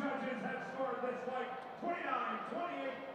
judges have scored this fight 29-28.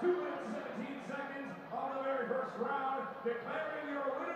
Two minutes, 17 seconds of the very first round, declaring your winner.